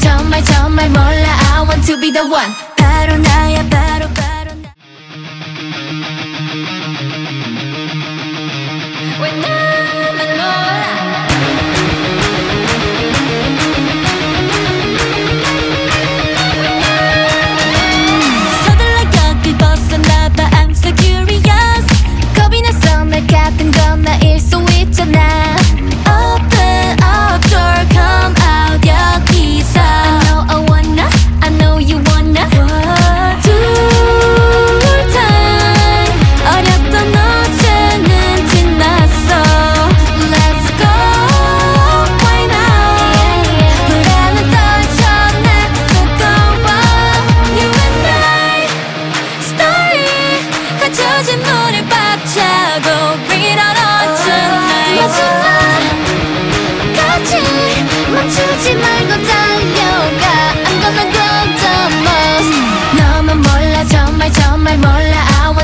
정말 정말 몰라 I want to be the one 바로 나야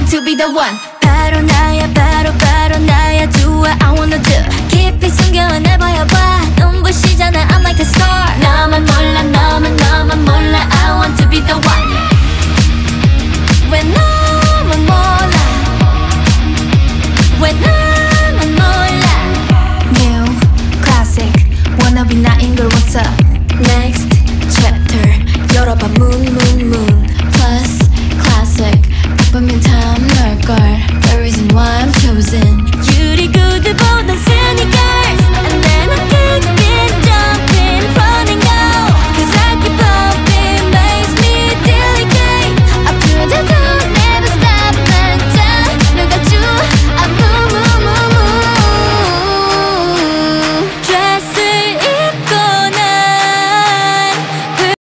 want to be the one 바로 나야 바로 바로 나야 Do what I wanna do 깊이 숨겨내봐야 봐 눈부시잖아 I'm like a star 너만 몰라 너만 너만 몰라 I want to be the one 왜 너만 몰라 왜 나만 몰라 New classic wanna be 나인 걸 what's up